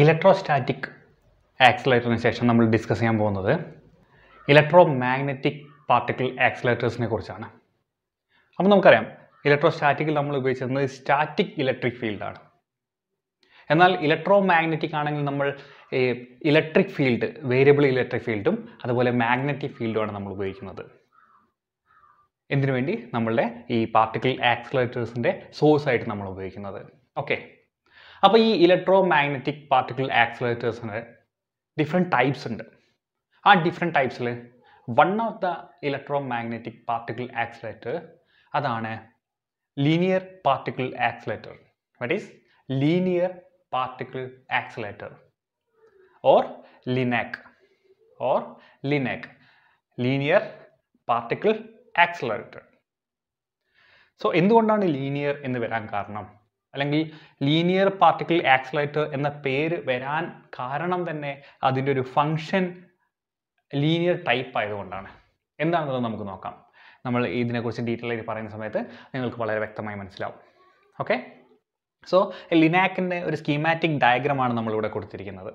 Electrostatic ആക്സിലേറ്ററിന് ശേഷം നമ്മൾ discuss ചെയ്യാൻ പോകുന്നത് ഇലക്ട്രോ മാഗ്നറ്റിക് പാർട്ടിക്കിൾ ആക്സിലേറ്റേഴ്സിനെ കുറിച്ചാണ്. അപ്പോൾ നമുക്കറിയാം ഇലക്ട്രോസ്റ്റാറ്റിക്കിൽ നമ്മൾ ഉപയോഗിച്ചിരുന്നത് സ്റ്റാറ്റിക് ഇലക്ട്രിക് ഫീൽഡാണ് എന്നാൽ ഇലക്ട്രോ മാഗ്നറ്റിക് ആണെങ്കിൽ നമ്മൾ ഇലക്ട്രിക് ഫീൽഡ് വേരിയബിൾ ഇലക്ട്രിക് ഫീൽഡും അതുപോലെ മാഗ്നറ്റിക് ഫീൽഡുമാണ് നമ്മൾ ഉപയോഗിക്കുന്നത്. എന്തിനു വേണ്ടി? നമ്മളുടെ ഈ പാർട്ടിക്കിൾ ആക്സിലേറ്റേഴ്സിന്റെ സോഴ്സ് ആയിട്ട് നമ്മൾ ഉപയോഗിക്കുന്നത്. ഓക്കെ. അപ്പോൾ ഈ ഇലക്ട്രോ മാഗ്നറ്റിക് പാർട്ടിക്കിൾ ആക്സിലേറ്റേഴ്സിന് ഡിഫറെന്റ് ടൈപ്സ് ഉണ്ട്. ആ ഡിഫറെന്റ് ടൈപ്സിൽ one of the electromagnetic particle accelerator അതാണ് linear particle accelerator what is linear particle accelerator or linac or linac linear particle accelerator so എന്തുകൊണ്ടാണ് ലീനിയർ എന്ന് വരാൻ കാരണം? അല്ലെങ്കിൽ ലീനിയർ പാർട്ടിക്കിൾ ആക്സിലേറ്റർ എന്ന പേര് വരാൻ കാരണം തന്നെ അതിന്റെ ഒരു ഫങ്ഷൻ ലീനിയർ ടൈപ്പ് ആയതുകൊണ്ടാണ്. എന്താണെന്നത് നമുക്ക് നോക്കാം. നമ്മൾ ഇതിനെക്കുറിച്ച് ഡീറ്റെയിൽ ആയിട്ട് പറയുന്ന സമയത്ത് നിങ്ങൾക്ക് വളരെ വ്യക്തമായി മനസ്സിലാവും. ഓക്കെ സോ ലിനാക്കിന്റെ ഒരു സ്കീമാറ്റിക് ഡയഗ്രമാണ് നമ്മളിവിടെ കൊടുത്തിരിക്കുന്നത്.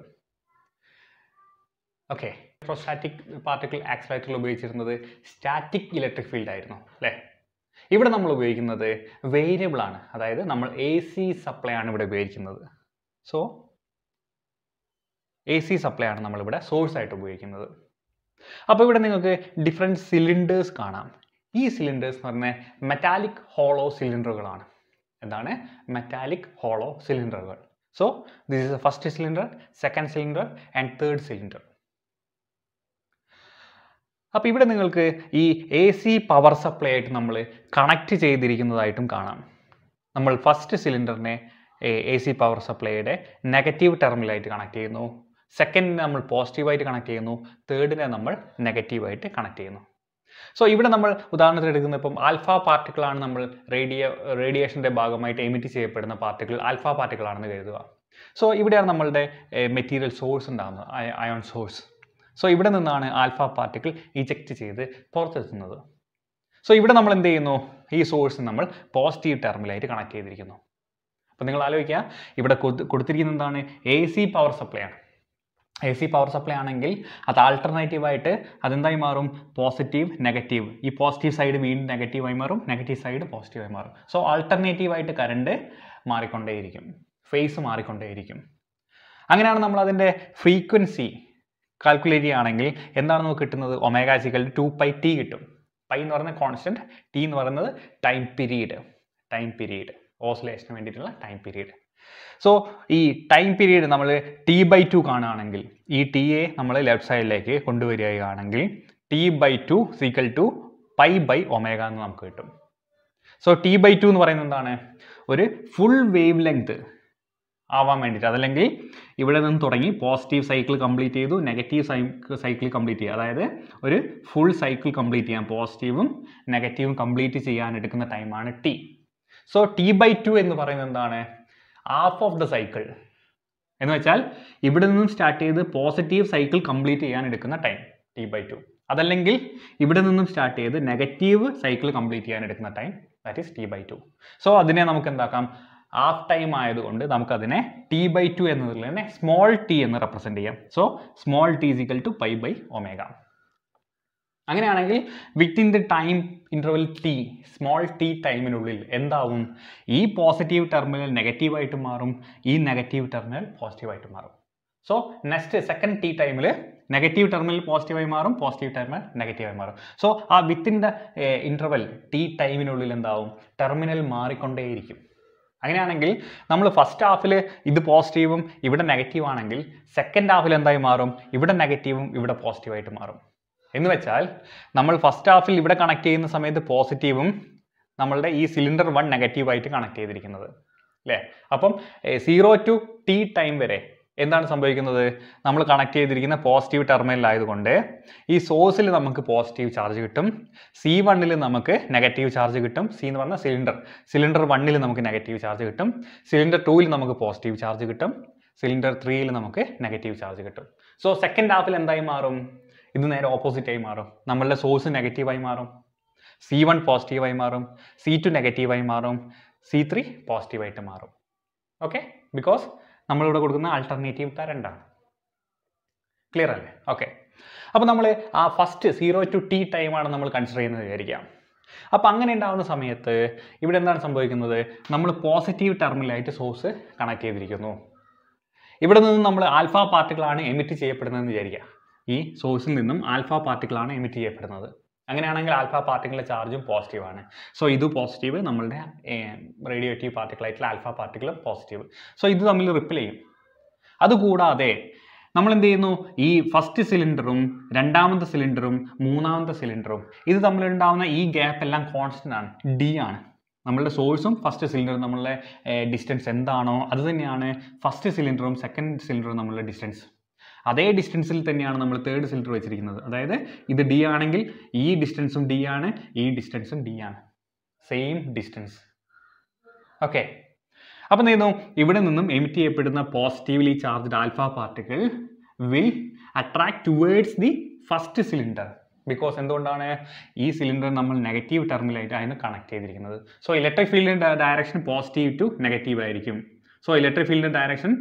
ഓക്കെ ഇലക്ട്രോസ്റ്റാറ്റിക് പാർട്ടിക്കിൾ ആക്സിലേറ്ററിൽ ഉപയോഗിച്ചിരുന്നത് സ്റ്റാറ്റിക് ഇലക്ട്രിക് ഫീൽഡ് ആയിരുന്നു. അല്ലേ? ഇവിടെ നമ്മൾ ഉപയോഗിക്കുന്നത് വേരിയബിൾ ആണ്. അതായത് നമ്മൾ എ സി സപ്ലൈ ആണ് ഇവിടെ ഉപയോഗിക്കുന്നത്. സോ എ സി സപ്ലൈ ആണ് നമ്മളിവിടെ ആയിട്ട് ഉപയോഗിക്കുന്നത്. അപ്പോൾ ഇവിടെ നിങ്ങൾക്ക് ഡിഫറെന്റ് സിലിണ്ടേഴ്സ് കാണാം. ഈ സിലിണ്ടേഴ്സ് എന്ന് പറഞ്ഞാൽ മെറ്റാലിക് ഹോളോ സിലിണ്ടറുകളാണ് എന്താണ്? മെറ്റാലിക് ഹോളോ സിലിണ്ടറുകൾ so this is a first cylinder second cylinder and third cylinder അപ്പോൾ ഇവിടെ നിങ്ങൾക്ക് ഈ എ സി പവർ സപ്ലൈ ആയിട്ട് നമ്മൾ കണക്ട് ചെയ്തിരിക്കുന്നതായിട്ടും കാണാം. നമ്മൾ ഫസ്റ്റ് സിലിണ്ടറിനെ എ സി പവർ സപ്ലൈയുടെ നെഗറ്റീവ് ടെർമിലായിട്ട് കണക്ട് ചെയ്യുന്നു. സെക്കൻഡിനെ നമ്മൾ പോസിറ്റീവായിട്ട് കണക്ട് ചെയ്യുന്നു. തേർഡിനെ നമ്മൾ നെഗറ്റീവായിട്ട് കണക്ട് ചെയ്യുന്നു. സോ ഇവിടെ നമ്മൾ ഉദാഹരണത്തിന് എടുക്കുന്ന ഇപ്പം ആൽഫ പാർട്ടിക്കിളാണ് നമ്മൾ റേഡിയ റേഡിയേഷന്റെ ഭാഗമായിട്ട് എമിറ്റ് ചെയ്യപ്പെടുന്ന പാർട്ടിക്കിൾ ആൽഫ പാർട്ടിക്കിളാണെന്ന് കരുതുക. സോ ഇവിടെയാണ് നമ്മളുടെ മെറ്റീരിയൽ സോഴ്സ് ഉണ്ടാകുന്നത് അയോൺ സോഴ്സ് സോ ഇവിടെ നിന്നാണ് ആൽഫ പാർട്ടിക്കിൾ ഇജക്റ്റ് ചെയ്ത് പുറത്തെത്തുന്നത്. സോ ഇവിടെ നമ്മൾ എന്ത് ചെയ്യുന്നു? ഈ സോഴ്സ് നമ്മൾ പോസിറ്റീവ് ടെർമിലായിട്ട് കണക്ട് ചെയ്തിരിക്കുന്നു. അപ്പോൾ നിങ്ങൾ ആലോചിക്കുക ഇവിടെ കൊടുത്തിരിക്കുന്ന എന്താണ്? എ സി പവർ സപ്ലൈ ആണ്. എ സി പവർ സപ്ലൈ ആണെങ്കിൽ അത് ആൾട്ടർനേറ്റീവായിട്ട് അതെന്തായി മാറും? പോസിറ്റീവ് നെഗറ്റീവ് ഈ പോസിറ്റീവ് സൈഡ് വീണ്ടും നെഗറ്റീവായി മാറും നെഗറ്റീവ് സൈഡ് പോസിറ്റീവായി മാറും. സോ ആൾട്ടർനേറ്റീവായിട്ട് കറണ്ട് മാറിക്കൊണ്ടേയിരിക്കും. ഫേസ് മാറിക്കൊണ്ടേയിരിക്കും. അങ്ങനെയാണ് നമ്മൾ അതിന്റെ ഫ്രീക്വൻസി കാൽക്കുലേറ്റ് ചെയ്യുകയാണെങ്കിൽ എന്താണ് നമുക്ക് കിട്ടുന്നത്? Omega equal to pi T കിട്ടും. പൈ എന്ന് പറയുന്നത് കോൺസ്റ്റന്റ് ടി എന്ന് പറയുന്നത് ടൈം പീരീഡ് ടൈം പീരീഡ് ഓസിലേഷന് വേണ്ടിയിട്ടുള്ള ടൈം പീരീഡ് സോ ഈ ടൈം പീരീഡ് നമ്മൾ ടി ബൈ ടു കാണുകയാണെങ്കിൽ ഈ ടി എ നമ്മൾ ലെഫ്റ്റ് സൈഡിലേക്ക് കൊണ്ടുവരികയാണെങ്കിൽ T by two equal to pi by omega എന്ന് നമുക്ക് കിട്ടും. സോ ടി ബൈ ടു എന്ന് പറയുന്നത് എന്താണ്? ഒരു ഫുൾ വേവ് ലെങ്ത് ആവാൻ വേണ്ടിയിട്ട്. അതല്ലെങ്കിൽ ഇവിടെ നിന്ന് തുടങ്ങി പോസിറ്റീവ് സൈക്കിൾ കംപ്ലീറ്റ് ചെയ്തു നെഗറ്റീവ് സൈക്കിൾ കംപ്ലീറ്റ് ചെയ്യുക. അതായത് ഒരു ഫുൾ സൈക്കിൾ കംപ്ലീറ്റ് ചെയ്യാൻ പോസിറ്റീവും നെഗറ്റീവും കംപ്ലീറ്റ് ചെയ്യാൻ എടുക്കുന്ന ടൈമാണ് T so T by two എന്ന് പറയുന്നത് എന്താണ്? ഹാഫ് ഓഫ് ദ സൈക്കിൾ എന്ന് വെച്ചാൽ ഇവിടെ നിന്നും സ്റ്റാർട്ട് ചെയ്ത് പോസിറ്റീവ് സൈക്കിൾ കംപ്ലീറ്റ് ചെയ്യാൻ എടുക്കുന്ന ടൈം ടി ബൈ ടു അതല്ലെങ്കിൽ ഇവിടെ നിന്നും സ്റ്റാർട്ട് ചെയ്ത് നെഗറ്റീവ് സൈക്കിൾ കംപ്ലീറ്റ് ചെയ്യാൻ എടുക്കുന്ന time that is T by two so അതിനെ നമുക്ക് എന്താക്കാം? ഹാഫ് ടൈം ആയതുകൊണ്ട് നമുക്കതിനെ ടി ബൈ ടു എന്നതിൽ തന്നെ സ്മോൾ ടി എന്ന് റെപ്രസെന്റ് ചെയ്യാം. So small T equal to pi by omega അങ്ങനെയാണെങ്കിൽ within the time interval T small T ടൈമിനുള്ളിൽ എന്താവും? ഈ പോസിറ്റീവ് ടെർമിനൽ നെഗറ്റീവായിട്ട് മാറും ഈ നെഗറ്റീവ് ടെർമിനൽ പോസിറ്റീവായിട്ട് മാറും. സോ നെക്സ്റ്റ് സെക്കൻഡ് ടി ടൈമിൽ നെഗറ്റീവ് ടെർമിനൽ പോസിറ്റീവായി മാറും പോസിറ്റീവ് ടെർമിനൽ നെഗറ്റീവായി മാറും. സോ ആ വിത്തിൻ ദ ഇന്റർവൽ ടി ടൈമിനുള്ളിൽ എന്താവും? ടെർമിനൽ മാറിക്കൊണ്ടേയിരിക്കും. അങ്ങനെയാണെങ്കിൽ നമ്മൾ ഫസ്റ്റ് ഹാഫിൽ ഇത് പോസിറ്റീവും ഇവിടെ നെഗറ്റീവ് ആണെങ്കിൽ സെക്കൻഡ് ഹാഫിൽ എന്തായി മാറും? ഇവിടെ നെഗറ്റീവും ഇവിടെ പോസിറ്റീവായിട്ട് മാറും. എന്ന് വെച്ചാൽ നമ്മൾ ഫസ്റ്റ് ഹാഫിൽ ഇവിടെ കണക്ട് ചെയ്യുന്ന സമയത്ത് പോസിറ്റീവും നമ്മളുടെ ഈ സിലിണ്ടർ വൺ നെഗറ്റീവായിട്ട് കണക്ട് ചെയ്തിരിക്കുന്നത്. അല്ലേ അപ്പം സീറോ ടു ടി ടൈം വരെ എന്താണ് സംഭവിക്കുന്നത്? നമ്മൾ കണക്ട് ചെയ്തിരിക്കുന്ന പോസിറ്റീവ് ടെർമിനലായതുകൊണ്ട് ഈ സോഴ്സിൽ നമുക്ക് പോസിറ്റീവ് ചാർജ് കിട്ടും. സി വണ്ണിൽ നമുക്ക് നെഗറ്റീവ് ചാർജ് കിട്ടും. സി എന്ന് പറഞ്ഞാൽ സിലിണ്ടർ സിലിണ്ടർ വണ്ണിൽ നമുക്ക് നെഗറ്റീവ് ചാർജ് കിട്ടും. സിലിണ്ടർ ടൂവിൽ നമുക്ക് പോസിറ്റീവ് ചാർജ് കിട്ടും. സിലിണ്ടർ ത്രീയിൽ നമുക്ക് നെഗറ്റീവ് ചാർജ് കിട്ടും. സോ സെക്കൻഡ് ഹാഫിൽ എന്തായി മാറും? ഇത് നേരെ ഓപ്പോസിറ്റായി മാറും. നമ്മളുടെ സോഴ്സ് നെഗറ്റീവായി മാറും. സി വൺ പോസിറ്റീവായി മാറും. സി ടു നെഗറ്റീവായി മാറും. സി ത്രീ പോസിറ്റീവായിട്ട് മാറും. ഓക്കെ ബിക്കോസ് നമ്മളിവിടെ കൊടുക്കുന്ന ആൾട്ടർനേറ്റീവ് കറണ്ടാണ് ക്ലിയർ അല്ലേ? ഓക്കെ അപ്പോൾ നമ്മൾ ആ ഫസ്റ്റ് സീറോ ടു ടി ടൈമാണ് നമ്മൾ കൺസിഡർ ചെയ്യുന്നത് വിചാരിക്കാം. അപ്പോൾ അങ്ങനെ ഉണ്ടാകുന്ന സമയത്ത് ഇവിടെ എന്താണ് സംഭവിക്കുന്നത്? നമ്മൾ പോസിറ്റീവ് ടെർമിലായിട്ട് സോഴ്സ് കണക്ട് ചെയ്തിരിക്കുന്നു. ഇവിടെ നിന്നും നമ്മൾ ആൽഫ പാർട്ടിക്കിളാണ് എമിറ്റ് ചെയ്യപ്പെടുന്നതെന്ന് വിചാരിക്കുക ഈ സോഴ്സിൽ നിന്നും ആൽഫ പാർട്ടിക്കിളാണ് എമിറ്റ് ചെയ്യപ്പെടുന്നത്. അങ്ങനെയാണെങ്കിൽ ആൽഫ പാർട്ടിക്കിളിലെ ചാർജും പോസിറ്റീവ് ആണ്. സോ ഇത് പോസിറ്റീവ് നമ്മളുടെ റേഡിയേറ്റീവ് പാർട്ടിക്കിൾ ആയിട്ടുള്ള ആൽഫ പാർട്ടിക്കിൾ പോസിറ്റീവ് സോ ഇത് തമ്മിൽ റിപ്പിൾ ചെയ്യും. അതുകൂടാതെ നമ്മൾ എന്ത് ചെയ്യുന്നു ഈ ഫസ്റ്റ് സിലിണ്ടറും രണ്ടാമത്തെ സിലിണ്ടറും മൂന്നാമത്തെ സിലിണ്ടറും ഇത് തമ്മിലുണ്ടാവുന്ന ഈ ഗ്യാപ്പ് എല്ലാം കോൺസ്റ്റന്റ് ആണ്. ഡി ആണ്. നമ്മളുടെ സോഴ്സും ഫസ്റ്റ് സിലിണ്ടറും നമ്മളുടെ ഡിസ്റ്റൻസ് എന്താണോ അത് തന്നെയാണ് ഫസ്റ്റ് സിലിണ്ടറും സെക്കൻഡ് സിലിണ്ടറും നമ്മളുടെ ഡിസ്റ്റൻസ് അതേ ഡിസ്റ്റൻസിൽ തന്നെയാണ് നമ്മൾ തേർഡ് സിലിണ്ടർ വെച്ചിരിക്കുന്നത്. അതായത് ഇത് ഡി ആണെങ്കിൽ ഈ ഡിസ്റ്റൻസും ഡി ആണ് ഈ ഡിസ്റ്റൻസും ഡി ആണ്. സെയിം ഡിസ്റ്റൻസ് ഓക്കെ അപ്പം എന്ത് ഇവിടെ നിന്നും എമിറ്റ് ചെയ്യപ്പെടുന്ന positively charged alpha particle will attract towards the first cylinder because എന്തുകൊണ്ടാണ് ഈ സിലിണ്ടർ നമ്മൾ നെഗറ്റീവ് ടെർമിലായിട്ടാണ് കണക്ട് ചെയ്തിരിക്കുന്നത്? സോ ഇലക്ട്രിക് ഫീൽഡിന്റെ ഡയറക്ഷൻ പോസിറ്റീവ് ടു നെഗറ്റീവ് ആയിരിക്കും. സോ ഇലക്ട്രിക് ഫീൽഡിന്റെ ഡയറക്ഷൻ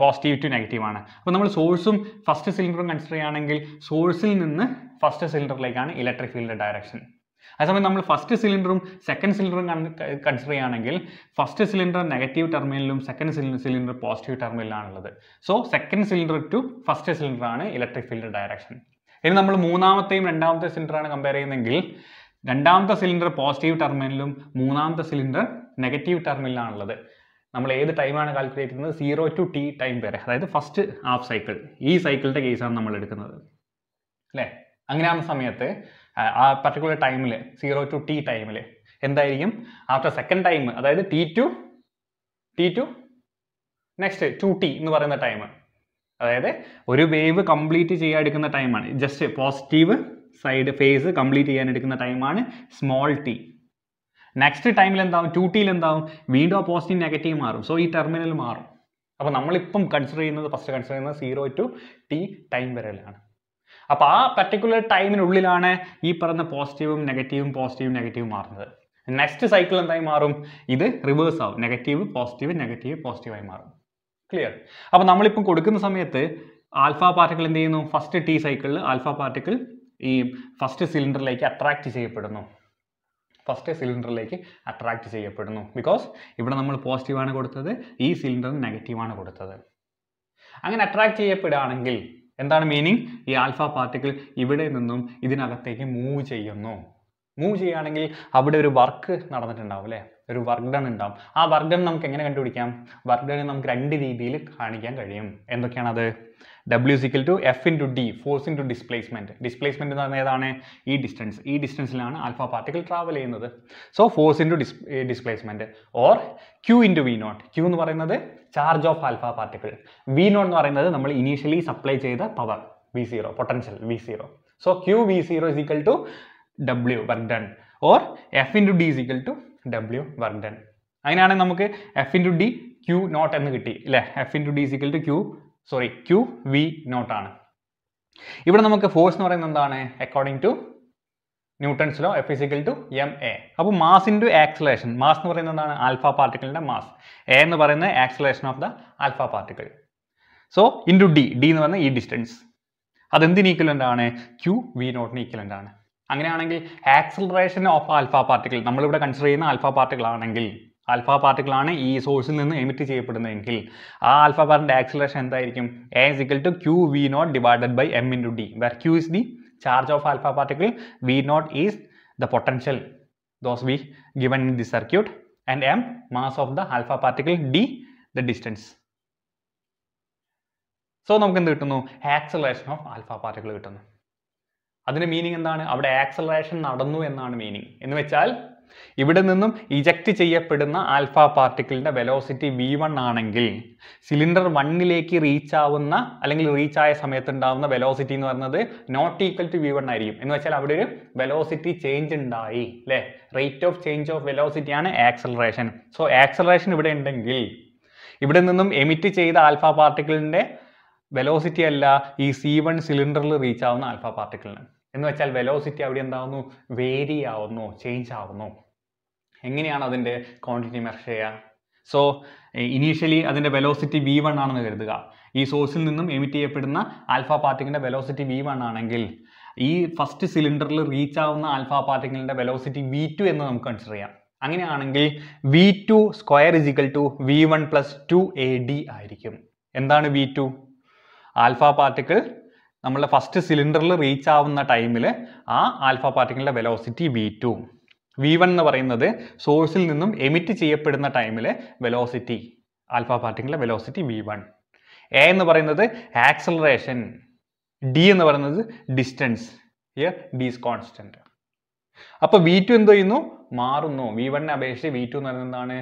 പോസിറ്റീവ് ടു നെഗറ്റീവ് ആണ്. അപ്പോൾ നമ്മൾ സോഴ്സും ഫസ്റ്റ് സിലിണ്ടറും കൺസിഡർ ചെയ്യുകയാണെങ്കിൽ സോഴ്സിൽ നിന്ന് ഫസ്റ്റ് സിലിണ്ടറിലേക്കാണ് ഇലക്ട്രിക് ഫീൽഡ് ഡയറക്ഷൻ അതേസമയം നമ്മൾ ഫസ്റ്റ് സിലിണ്ടറും സെക്കൻഡ് സിലിണ്ടറും കൺസിഡർ ചെയ്യുകയാണെങ്കിൽ ഫസ്റ്റ് സിലിണ്ടർ നെഗറ്റീവ് ടെർമിനലിലും second cylinder positive ടെർമിനലിലാണുള്ളത് so second cylinder to first cylinder ആണ് ഇലക്ട്രിക് ഫീൽഡ് ഡയറക്ഷൻ ഇനി നമ്മൾ മൂന്നാമത്തെയും രണ്ടാമത്തെ സിലിണ്ടറാണ് കമ്പയർ ചെയ്യുന്നതെങ്കിൽ രണ്ടാമത്തെ സിലിണ്ടർ പോസിറ്റീവ് ടെർമിനലിലും മൂന്നാമത്തെ സിലിണ്ടർ നെഗറ്റീവ് ടെർമിനലിലാണുള്ളത് നമ്മൾ ഏത് ടൈമാണ് കാൽക്കുലേറ്റ് ചെയ്യുന്നത്? സീറോ ടു ടി ടൈം വരെ. അതായത് ഫസ്റ്റ് ഹാഫ് സൈക്കിൾ ഈ സൈക്കിളിന്റെ കേസാണ് നമ്മൾ എടുക്കുന്നത്. അല്ലേ? ആ സമയത്ത് ആ പർട്ടിക്കുലർ ടൈമിൽ സീറോ ടു ടി ടൈമിൽ എന്തായിരിക്കും? ആഫ്റ്റർ സെക്കൻഡ് ടൈം അതായത് T to T to next to T എന്ന് പറയുന്ന ടൈം അതായത് ഒരു വേവ് കംപ്ലീറ്റ് ചെയ്യാൻ എടുക്കുന്ന ടൈമാണ് just positive side phase complete ചെയ്യാൻ എടുക്കുന്ന ടൈമാണ് സ്മോൾ ടി നെക്സ്റ്റ് ടൈമിൽ എന്താവും ടു ടിയിൽ എന്താവും വീണ്ടും ആ പോസിറ്റീവ് നെഗറ്റീവ് മാറും. സോ ഈ ടെർമിനൽ മാറും. അപ്പോൾ നമ്മളിപ്പം കൺസിഡർ ചെയ്യുന്നത് ഫസ്റ്റ് കൺസിഡർ ചെയ്യുന്നത് സീറോ ടു ടി ടൈം വരെയാണ്. അപ്പോൾ ആ പർട്ടിക്കുലർ ടൈമിനുള്ളിലാണ് ഈ പറഞ്ഞ പോസിറ്റീവും നെഗറ്റീവും പോസിറ്റീവും നെഗറ്റീവും മാറുന്നത്. നെക്സ്റ്റ് സൈക്കിൾ എന്തായി മാറും? ഇത് റിവേഴ്സ് ആവും. നെഗറ്റീവ് പോസിറ്റീവ് നെഗറ്റീവ് പോസിറ്റീവായി മാറും. ക്ലിയർ അപ്പോൾ നമ്മളിപ്പം കൊടുക്കുന്ന സമയത്ത് ആൽഫ പാർട്ടിക്കിൾ എന്ത് ചെയ്യുന്നു? ഫസ്റ്റ് ടി സൈക്കിളിൽ ആൽഫ പാർട്ടിക്കിൾ ഈ ഫസ്റ്റ് സിലിണ്ടറിലേക്ക് അട്രാക്റ്റ് ചെയ്യപ്പെടുന്നു. ഫസ്റ്റ് സിലിണ്ടറിലേക്ക് അട്രാക്റ്റ് ചെയ്യപ്പെടുന്നു. ബിക്കോസ് ഇവിടെ നമ്മൾ പോസിറ്റീവാണ് കൊടുത്തത് ഈ സിലിണ്ടറിന് നെഗറ്റീവാണ് കൊടുത്തത്. അങ്ങനെ അട്രാക്റ്റ് ചെയ്യപ്പെടുകയാണെങ്കിൽ എന്താണ് മീനിങ് ഈ ആൽഫ പാർട്ടിക്കിൾ ഇവിടെ നിന്നും ഇതിനകത്തേക്ക് മൂവ് ചെയ്യുന്നു. മൂവ് ചെയ്യുകയാണെങ്കിൽ അവിടെ ഒരു വർക്ക് നടന്നിട്ടുണ്ടാവും അല്ലേ? ഒരു വർക്ക് ഡൺ ഉണ്ടാവും. ആ വർക്ക് ഡൺ നമുക്ക് എങ്ങനെ കണ്ടുപിടിക്കാം? വർക്ക് ഡൺ നമുക്ക് രണ്ട് രീതിയിൽ കാണിക്കാൻ കഴിയും. എന്തൊക്കെയാണത്? W equal to F into D force into displacement displacement എന്ന് പറഞ്ഞാൽ ഏതാണ്? ഈ ഡിസ്റ്റൻസ് ഈ ഡിസ്റ്റൻസിലാണ് ആൽഫ പാർട്ടിക്കിൾ ട്രാവൽ ചെയ്യുന്നത്. So force into dis displacement or Q into V naught Q എന്ന് പറയുന്നത് charge of alpha particle V naught എന്ന് പറയുന്നത് നമ്മൾ ഇനീഷ്യലി സപ്ലൈ ചെയ്ത power V zero potential V zero so Q V zero is equal to W work done or F into D is equal to W work done അങ്ങനെയാണെങ്കിൽ നമുക്ക് F into D Q naught എന്ന് കിട്ടി അല്ലേ F into D is equal to Q sorry Q V naught ആണ്. ഇവിടെ നമുക്ക് force എന്ന് പറയുന്നത് എന്താണ്? According to Newton's law F is equal to M A അപ്പോൾ മാസ് ഇന്റു ആക്സലേഷൻ മാസ് എന്ന് പറയുന്നത് എന്താണ്? ആൽഫ പാർട്ടിക്കിളിന്റെ മാസ് എ എന്ന് പറയുന്നത് acceleration of the alpha particle so into D D എന്ന് പറയുന്നത് ഈ ഡിസ്റ്റൻസ് അതെന്തിന് ഈക്വലന്റ് ആണ്? ക്യൂ വി നോട്ടിന് ഈക്വലന്റ് ആണ്. അങ്ങനെയാണെങ്കിൽ ആക്സിലറേഷൻ ഓഫ് ആൽഫ പാർട്ടിക്കിൾ നമ്മളിവിടെ കൺസിഡർ ചെയ്യുന്ന ആൽഫ പാർട്ടിക്കിൾ ആണെങ്കിൽ ആൽഫ പാർട്ടിക്കിൾ ആണ് ഈ സോഴ്സിൽ നിന്ന് എമിറ്റ് ചെയ്യപ്പെടുന്നതെങ്കിൽ ആ ആൽഫ പാർട്ടിന്റെ ആക്സിലറേഷൻ എന്തായിരിക്കും? A is equal to Q V naught divided by M into D where Q is the charge of alpha particle V naught is the potential those we given in the circuit and M mass of the alpha particle D the distance so നമുക്ക് എന്ത് കിട്ടുന്നു? Acceleration of alpha particle കിട്ടുന്നു. അതിന്റെ meaning എന്താണ്? അവിടെ acceleration നടന്നു എന്നാണ് meaning എന്ന് വെച്ചാൽ ഇവിടെ നിന്നും ഇജക്റ്റ് ചെയ്യപ്പെടുന്ന ആൽഫ പാർട്ടിക്കിളിന്റെ വെലോസിറ്റി വി വൺ ആണെങ്കിൽ സിലിണ്ടർ വണ്ണിലേക്ക് റീച്ച് ആവുന്ന അല്ലെങ്കിൽ റീച്ച് ആയ സമയത്ത് ഉണ്ടാവുന്ന വെലോസിറ്റി എന്ന് പറയുന്നത് not equal to V one ആയിരിക്കും. എന്ന് വെച്ചാൽ അവിടെ ഒരു വെലോസിറ്റി ചേഞ്ച് ഉണ്ടായി അല്ലേ? Rate of change of velocity ആണ് ആക്സലറേഷൻ സോ ആക്സലറേഷൻ ഇവിടെ ഉണ്ടെങ്കിൽ ഇവിടെ നിന്നും എമിറ്റ് ചെയ്ത ആൽഫ പാർട്ടിക്കിളിന്റെ വെലോസിറ്റി അല്ല ഈ സി വൺ സിലിണ്ടറിൽ റീച്ച് ആവുന്ന ആൽഫ പാർട്ടിക്കിളിന് എന്ന് വെച്ചാൽ വെലോസിറ്റി അവിടെ എന്താവുന്നു? വേരി ആവുന്നു ചേഞ്ച് ആവുന്നു. എങ്ങനെയാണ് അതിന്റെ ക്വാണ്ടിറ്റി മെഷർ ചെയ്യുക സോ ഇനീഷ്യലി അതിന്റെ വെലോസിറ്റി വി വൺ ആണെന്ന് കരുതുക. ഈ സോഴ്സിൽ നിന്നും എമിറ്റ് ചെയ്യപ്പെടുന്ന ആൽഫ പാർട്ടിക്കിളിന്റെ വെലോസിറ്റി വി വൺ ആണെങ്കിൽ ഈ ഫസ്റ്റ് സിലിണ്ടറിൽ റീച്ച് ആവുന്ന ആൽഫ പാർട്ടിക്കിളിന്റെ വെലോസിറ്റി വി ടു എന്ന് നമുക്ക് കൺസിഡർ ചെയ്യാം. അങ്ങനെയാണെങ്കിൽ V two square is equal to V one plus two A D ആയിരിക്കും. എന്താണ് വി ടു ആൽഫ പാർട്ടിക്കിൾ നമ്മളുടെ ഫസ്റ്റ് സിലിണ്ടറിൽ റീച്ച് ആവുന്ന ടൈമിൽ ആ alpha പാർട്ടിക്കിളിന്റെ velocity V two V one എന്ന് പറയുന്നത് സോഴ്സിൽ നിന്നും എമിറ്റ് ചെയ്യപ്പെടുന്ന ടൈമിൽ വെലോസിറ്റി ആൽഫ പാർട്ടിക്കിളിന്റെ വെലോസിറ്റി വി വൺ എ എന്ന് പറയുന്നത് ആക്സലറേഷൻ ഡി എന്ന് പറയുന്നത് distance here D is constant അപ്പോൾ വി ടു എന്ത് ചെയ്യുന്നു? മാറുന്നു. വി വണ്ണിനെ അപേക്ഷിച്ച് വി ടു എന്ന് പറയുന്നത് എന്താണ്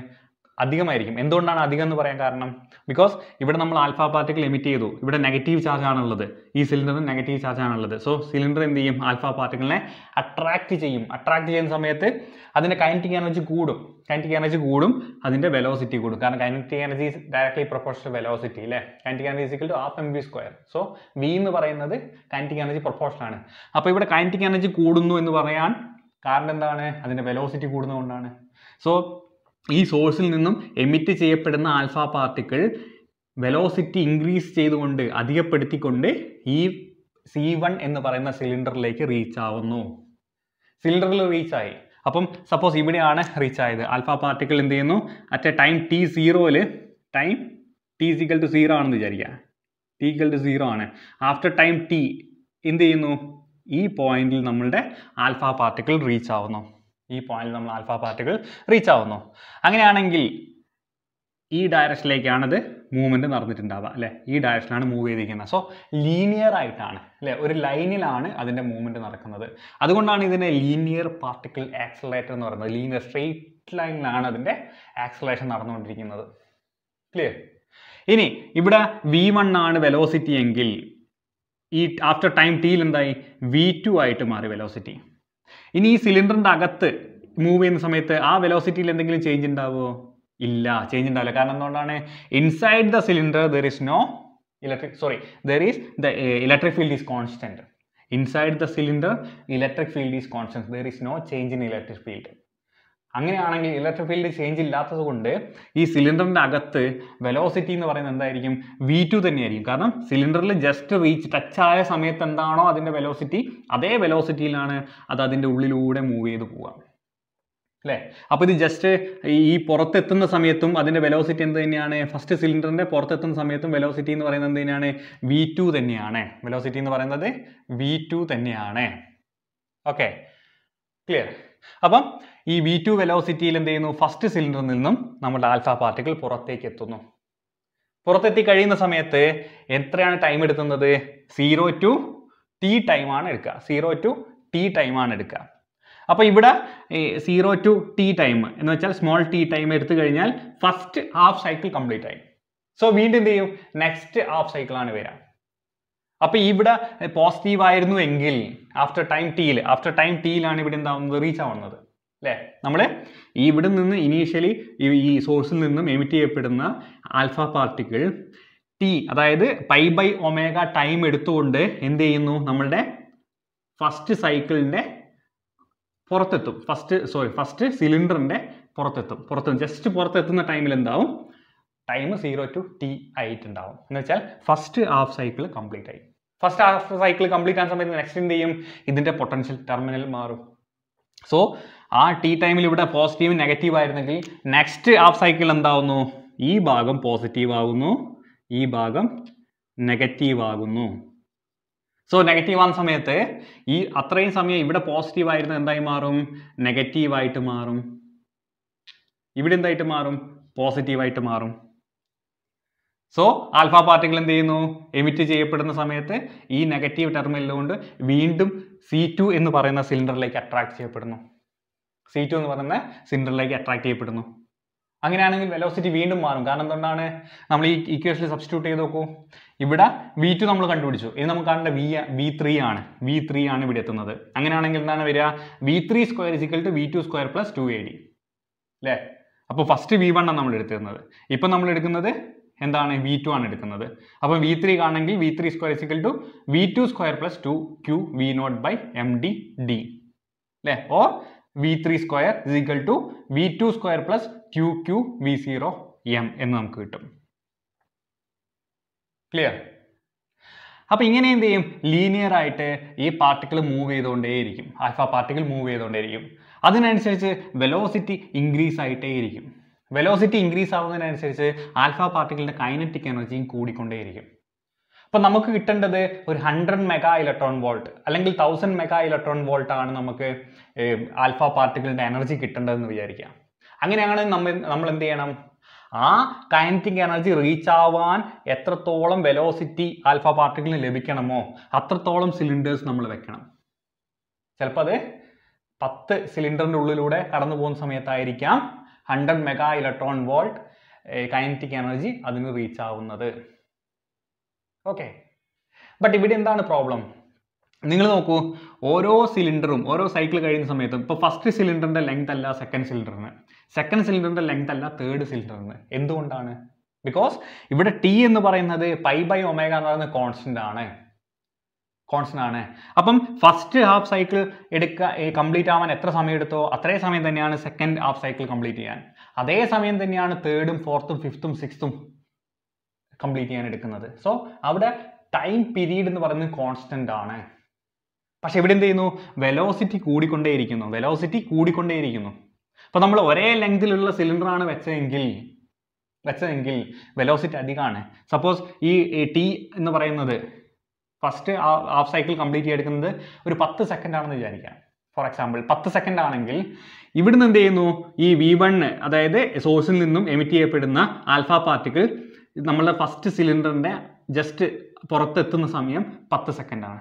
അധികമായിരിക്കും. എന്തുകൊണ്ടാണ് അധികം എന്ന് പറയാൻ കാരണം? ബിക്കോസ് ഇവിടെ നമ്മൾ ആൽഫ പാർട്ടിക്കിൾ എമിറ്റ് ചെയ്തു. ഇവിടെ നെഗറ്റീവ് ചാർജ് ആണുള്ളത്. ഈ സിലിണ്ടറിന് നെഗറ്റീവ് ചാർജ് ആണുള്ളത്. സോ സിലിണ്ടർ എന്ത് ചെയ്യും? ആൽഫ പാർട്ടിക്കിളിനെ അട്രാക്ട് ചെയ്യും. അട്രാക്ട് ചെയ്യുന്ന സമയത്ത് അതിന്റെ കൈനറ്റിക് എനർജി കൂടും. കൈനറ്റിക് എനർജി കൂടും അതിന്റെ വെലോസിറ്റി കൂടും. കാരണം kinetic energy directly proportional velocity അല്ലേ kinetic energy is equal to half M B square so V എന്ന് പറയുന്നത് കൈനറ്റിക് എനർജി പ്രൊപ്പോർഷണൽ ആണ്. അപ്പോൾ ഇവിടെ കൈനറ്റിക് എനർജി കൂടുന്നു എന്ന് പറയാൻ കാരണം എന്താണ്? അതിന്റെ വെലോസിറ്റി കൂടുന്നതുകൊണ്ടാണ് സോ ഈ സോഴ്സിൽ നിന്നും എമിറ്റ് ചെയ്യപ്പെടുന്ന ആൽഫ പാർട്ടിക്കിൾ വെലോസിറ്റി ഇൻക്രീസ് ചെയ്തുകൊണ്ട് അധികപ്പെടുത്തിക്കൊണ്ട് ഈ സി വൺ എന്ന് പറയുന്ന സിലിണ്ടറിലേക്ക് റീച്ച് ആവുന്നു. സിലിണ്ടറിൽ റീച്ച് ആയി. അപ്പം സപ്പോസ് ഇവിടെയാണ് റീച്ച് ആയത്. ആൽഫ പാർട്ടിക്കിൾ എന്ത് ചെയ്യുന്നു? അറ്റ് എ ടൈം ടി സീറോയിൽ time T equal to zero ആണെന്ന് വിചാരിക്കുക. ടി ഇക്കൽ ടു സീറോ ആണ്. ആഫ്റ്റർ ടൈം ടി എന്ത് ചെയ്യുന്നു? ഈ പോയിന്റിൽ നമ്മളുടെ ആൽഫ പാർട്ടിക്കിൾ റീച്ച് ആവുന്നു. ഈ പോയിന്റിൽ നമ്മൾ ആൽഫ പാർട്ടിക്കിൾ റീച്ച് ആവുന്നു. അങ്ങനെയാണെങ്കിൽ ഈ ഡയറക്ഷനിലേക്കാണത് മൂവ്മെന്റ് നടന്നിട്ടുണ്ടാവുക അല്ലെ? ഈ ഡയറക്ഷനാണ് മൂവ് ചെയ്തിരിക്കുന്നത്. സോ ലീനിയർ ആയിട്ടാണ് അല്ലെ? ഒരു ലൈനിലാണ് അതിന്റെ മൂവ്മെന്റ് നടക്കുന്നത്. അതുകൊണ്ടാണ് ഇതിനെ ലീനിയർ പാർട്ടിക്കിൾ ആക്സലേറ്റർ എന്ന് പറയുന്നത്. ലീനിയർ സ്ട്രെയിറ്റ് ലൈനിലാണ് അതിന്റെ ആക്സലേഷൻ നടന്നുകൊണ്ടിരിക്കുന്നത്. ക്ലിയർ ഇനി ഇവിടെ വി വൺ ആണ് വെലോസിറ്റി എങ്കിൽ ഈ ആഫ്റ്റർ ടൈം ടിയിൽ എന്തായി? വി ടു ആയിട്ട് മാറി വെലോസിറ്റി ഇനി ഈ സിലിണ്ടറിന്റെ അകത്ത് മൂവ് ചെയ്യുന്ന സമയത്ത് ആ വെലോസിറ്റിയിൽ എന്തെങ്കിലും ചേഞ്ച് ഉണ്ടാവുമോ ഇല്ല ചേഞ്ച് ഉണ്ടാവില്ല കാരണം എന്തുകൊണ്ടാണ്? Inside the cylinder there is no electric sorry there is the electric field is constant inside the cylinder electric field is constant there is no change in electric field അങ്ങനെയാണെങ്കിൽ electric field change ഇല്ലാത്തത് കൊണ്ട് ഈ സിലിണ്ടറിന്റെ അകത്ത് velocity എന്ന് പറയുന്നത് എന്തായിരിക്കും? V two തന്നെയായിരിക്കും. കാരണം സിലിണ്ടറിൽ ജസ്റ്റ് റീച്ച് ടച്ച് ആയ സമയത്ത് എന്താണോ അതിന്റെ വെലോസിറ്റി അതേ വെലോസിറ്റിയിലാണ് അത് അതിന്റെ ഉള്ളിലൂടെ മൂവ് ചെയ്ത് പോവുക. അല്ലേ? അപ്പോൾ ഇത് ജസ്റ്റ് ഈ പുറത്തെത്തുന്ന സമയത്തും അതിന്റെ വെലോസിറ്റി എന്ത് തന്നെയാണ്? ഫസ്റ്റ് സിലിണ്ടറിന്റെ പുറത്തെത്തുന്ന സമയത്തും വെലോസിറ്റി എന്ന് പറയുന്നത് എന്ത് തന്നെയാണ്? വി ടു തന്നെയാണ്. വെലോസിറ്റി എന്ന് പറയുന്നത് വി ടു തന്നെയാണ്. ഓക്കെ ക്ലിയർ അപ്പം ഈ വി ടു വെലോസിറ്റിയിൽ എന്ത് ചെയ്യുന്നു? ഫസ്റ്റ് സിലിണ്ടറിൽ നിന്നും നമ്മുടെ ആൽഫ പാർട്ടിക്കിൾ പുറത്തേക്ക് എത്തുന്നു. പുറത്തെത്തി കഴിയുന്ന സമയത്ത് എത്രയാണ് ടൈം എടുക്കുന്നത്? സീറോ ടു ടി ടൈമാണ് എടുക്കുക. സീറോ ടു ടി ടൈമാണ് എടുക്കുക. അപ്പോൾ ഇവിടെ സീറോ ടു ടി ടൈം എന്ന് വെച്ചാൽ സ്മോൾ ടി ടൈം എടുത്തു കഴിഞ്ഞാൽ ഫസ്റ്റ് ഹാഫ് സൈക്കിൾ കംപ്ലീറ്റ് ആയി. സോ വീണ്ടും എന്ത് ചെയ്യും? നെക്സ്റ്റ് ഹാഫ് സൈക്കിളാണ് വരിക. അപ്പൊ ഇവിടെ പോസിറ്റീവ് ആയിരുന്നു എങ്കിൽ ആഫ്റ്റർ ടൈം ടിയിൽ ആഫ്റ്റർ ടൈം ടിയിലാണ് ഇവിടെ എന്താവുന്നത് റീച്ച് ആവുന്നത്. അല്ലേ? നമ്മൾ ഇവിടെ നിന്ന് ഇനീഷ്യലി ഈ സോഴ്സിൽ നിന്നും എമിറ്റ് ചെയ്യപ്പെടുന്ന ആൽഫ പാർട്ടിക്കിൾ ടി അതായത് പൈ ബൈ ഒമേഗ ടൈം എടുത്തുകൊണ്ട് എന്ത് ചെയ്യുന്നു? നമ്മളുടെ ഫസ്റ്റ് സൈക്കിളിന്റെ പുറത്തെത്തും. ഫസ്റ്റ് സോറി ഫസ്റ്റ് സിലിണ്ടറിന്റെ പുറത്തെത്തും. പുറത്തെത്തും. ജസ്റ്റ് പുറത്തെത്തുന്ന ടൈമിൽ എന്താവും? ടൈം സീറോ ടു ടി ആയിട്ടുണ്ടാവും. എന്ന് വെച്ചാൽ ഫസ്റ്റ് ഹാഫ് സൈക്കിൾ കംപ്ലീറ്റ് ആയി. ഫസ്റ്റ് ഹാഫ് സൈക്കിൾ കംപ്ലീറ്റ് ആകുന്ന സമയത്ത് നെക്സ്റ്റ് എന്ത് ചെയ്യും? ഇതിന്റെ പൊട്ടൻഷ്യൽ ടെർമിനൽ മാറും. സോ ആ ടി ടൈമിൽ ഇവിടെ പോസിറ്റീവ് നെഗറ്റീവ് ആയിരുന്നെങ്കിൽ നെക്സ്റ്റ് ഹാഫ് സൈക്കിൾ എന്താവുന്നു? ഈ ഭാഗം പോസിറ്റീവ് ആകുന്നു ഈ ഭാഗം നെഗറ്റീവ് ആകുന്നു. സോ നെഗറ്റീവ് ആകുന്ന സമയത്ത് ഈ അത്രയും സമയം ഇവിടെ പോസിറ്റീവ് ആയിരുന്നത് എന്തായി മാറും? നെഗറ്റീവായിട്ട് മാറും. ഇവിടെ എന്തായിട്ട് മാറും? പോസിറ്റീവായിട്ട് മാറും. സോ ആൽഫ പാർട്ടിക്കിൾ എന്ത് ചെയ്യുന്നു? എമിറ്റ് ചെയ്യപ്പെടുന്ന സമയത്ത് ഈ നെഗറ്റീവ് ടെർമിനൽ കൊണ്ട് വീണ്ടും സി ടു എന്ന് പറയുന്ന സിലിണ്ടറിലേക്ക് അട്രാക്ട് ചെയ്യപ്പെടുന്നു. സി ടു എന്ന് പറയുന്ന സിലിണ്ടറിലേക്ക് അട്രാക്ട് ചെയ്യപ്പെടുന്നു. അങ്ങനെയാണെങ്കിൽ വെലോസിറ്റി വീണ്ടും മാറും. കാരണം എന്തുകൊണ്ടാണ്? നമ്മൾ ഈ ഇക്വേഷനിൽ സബ്സ്റ്റിറ്റ്യൂട്ട് ചെയ്ത് നോക്കൂ. ഇവിടെ വി ടു നമ്മൾ കണ്ടുപിടിച്ചു. ഇനി നമുക്ക് കാണേണ്ട വി വി ത്രീ ആണ്. വി ത്രീ ആണ് ഇവിടെ എത്തുന്നത്. അങ്ങനെയാണെങ്കിൽ എന്താണ് വരിക? V three square is equal to V two square plus two A D അല്ലേ? അപ്പോൾ ഫസ്റ്റ് വി വൺ ആണ് നമ്മൾ എടുത്തിരുന്നത്. ഇപ്പം നമ്മൾ എടുക്കുന്നത് എന്താണ് വി ടു ആണ് എടുക്കുന്നത്. അപ്പോൾ വി ത്രീ കാണണമെങ്കിൽ V three square is equal to V two square plus two Q V naught by M D D അല്ലേ? Or V three square is equal to V two square plus Q Q V zero M എന്ന് നമുക്ക് കിട്ടും. Clear അപ്പോൾ ഇങ്ങനെ എന്ത് ചെയ്യും? Linear ആയിട്ട് ഈ പാർട്ടിക്കിൾ മൂവ് ചെയ്തുകൊണ്ടേയിരിക്കും. ആൽഫ പാർട്ടിക്കിൾ മൂവ് ചെയ്തുകൊണ്ടേയിരിക്കും. അതിനനുസരിച്ച് വെലോസിറ്റി ഇൻക്രീസ് ആയിട്ടേ ഇരിക്കും വെലോസിറ്റി ഇൻക്രീസ് ആവുന്നതിനനുസരിച്ച് ആൽഫ പാർട്ടിക്കിളിന്റെ കൈനറ്റിക് എനർജിയും കൂടിക്കൊണ്ടേയിരിക്കും. അപ്പോൾ നമുക്ക് കിട്ടേണ്ടത് ഒരു ഹൺഡ്രഡ് മെഗാ ഇലക്ട്രോൺ വോൾട്ട് അല്ലെങ്കിൽ തൗസൻഡ് മെഗാ ഇലക്ട്രോൺ വോൾട്ട് ആണ് നമുക്ക് ആൽഫ പാർട്ടിക്കിളിന്റെ എനർജി കിട്ടേണ്ടതെന്ന് വിചാരിക്കാം അങ്ങനെയാണ് നമ്മൾ നമ്മൾ എന്ത് ചെയ്യണം? ആ കൈനറ്റിക് എനർജി റീച്ച് ആവാൻ എത്രത്തോളം വെലോസിറ്റി ആൽഫ പാർട്ടിക്കിളിന് ലഭിക്കണമോ അത്രത്തോളം സിലിണ്ടേഴ്സ് നമ്മൾ വെക്കണം. ചിലപ്പോൾ അത് പത്ത് സിലിണ്ടറിന്റെ ഉള്ളിലൂടെ കടന്നു പോകുന്ന സമയത്തായിരിക്കാം. Hundred mega electron volt kinetic energy അതിന് റീച്ച് ആവുന്നത്. ഓക്കെ. ബട്ട് ഇവിടെ എന്താണ് പ്രോബ്ലം നിങ്ങൾ നോക്കൂ ഓരോ സിലിണ്ടറും ഓരോ സൈക്കിൾ കഴിയുന്ന സമയത്തും ഇപ്പോൾ ഫസ്റ്റ് സിലിണ്ടറിന്റെ ലെങ്ത് അല്ല സെക്കൻഡ് സിലിണ്ടറിന് സെക്കൻഡ് സിലിണ്ടറിന്റെ ലെങ്ത് അല്ല തേർഡ് സിലിണ്ടറിന് എന്തുകൊണ്ടാണ്? ബിക്കോസ് ഇവിടെ ടി എന്ന് പറയുന്നത് പൈ ബൈ ഒമേഗ എന്ന് പറയുന്ന കോൺസ്റ്റന്റ് ആണ്. കോൺസ്റ്റന്റ് ആണ്. അപ്പം ഫസ്റ്റ് ഹാഫ് സൈക്കിൾ എടുക്കുക കംപ്ലീറ്റ് ആവാൻ എത്ര സമയം എടുത്തോ അത്രയും സമയം തന്നെയാണ് സെക്കൻഡ് ഹാഫ് സൈക്കിൾ കംപ്ലീറ്റ് ചെയ്യാൻ. അതേ സമയം തന്നെയാണ് തേർഡും ഫോർത്തും ഫിഫ്ത്തും സിക്സ്ത്തും കംപ്ലീറ്റ് ചെയ്യാൻ എടുക്കുന്നത്. സോ അവിടെ ടൈം പീരീഡ് എന്ന് പറയുന്നത് കോൺസ്റ്റന്റ് ആണ്. പക്ഷെ ഇവിടെ എന്ത് ചെയ്യുന്നു? വെലോസിറ്റി കൂടിക്കൊണ്ടേയിരിക്കുന്നു. വെലോസിറ്റി കൂടിക്കൊണ്ടേയിരിക്കുന്നു. അപ്പോൾ നമ്മൾ ഒരേ ലെങ്തിലുള്ള സിലിണ്ടറാണ് വെച്ചതെങ്കിൽ വെച്ചതെങ്കിൽ വെലോസിറ്റി അധികമാണ്. സപ്പോസ് ഈ ടി എന്ന് പറയുന്നത് ഫസ്റ്റ് ഹാഫ് സൈക്കിൾ കംപ്ലീറ്റ് ചെയ്യെടുക്കുന്നത് ഒരു പത്ത് സെക്കൻഡ് ആണെന്ന് വിചാരിക്കാം. ഫോർ എക്സാമ്പിൾ പത്ത് സെക്കൻഡ് ആണെങ്കിൽ ഇവിടുന്ന് എന്ത് ചെയ്യുന്നു? ഈ വി വൺ അതായത് സോഴ്സിൽ നിന്നും എമിറ്റ് ചെയ്യപ്പെടുന്ന ആൽഫ പാർട്ടിക്കിൾ നമ്മളുടെ ഫസ്റ്റ് സിലിണ്ടറിന്റെ ജസ്റ്റ് പുറത്തെത്തുന്ന സമയം പത്ത് സെക്കൻഡ് ആണ്.